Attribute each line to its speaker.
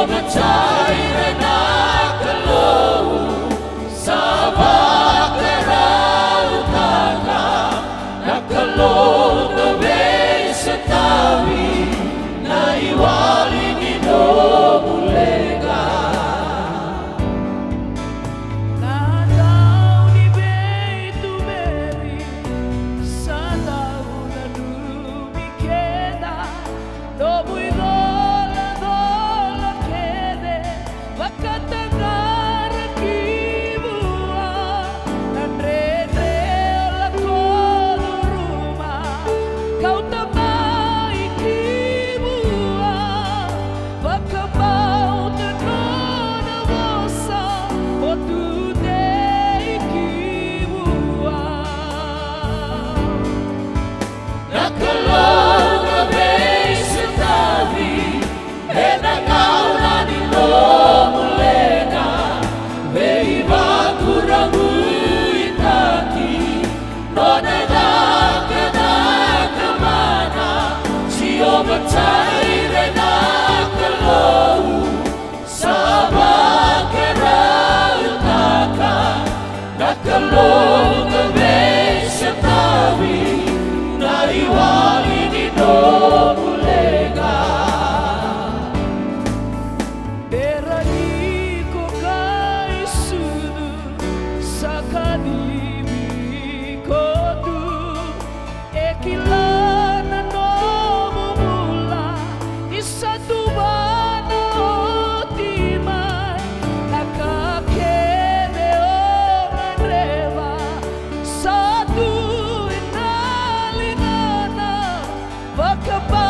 Speaker 1: Jehovah
Speaker 2: vakabau tanona